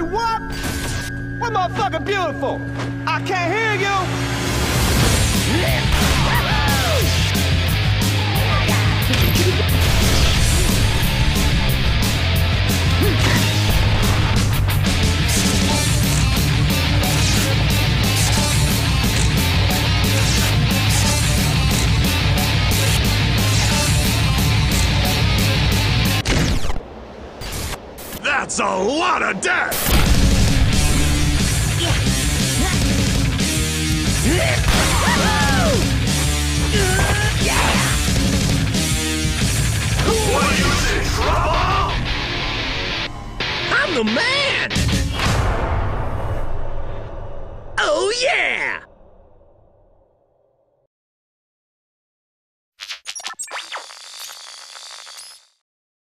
What? We're motherfucking beautiful. I can't hear you. That's a lot of death! What are you in trouble? I'm the man! Oh, yeah!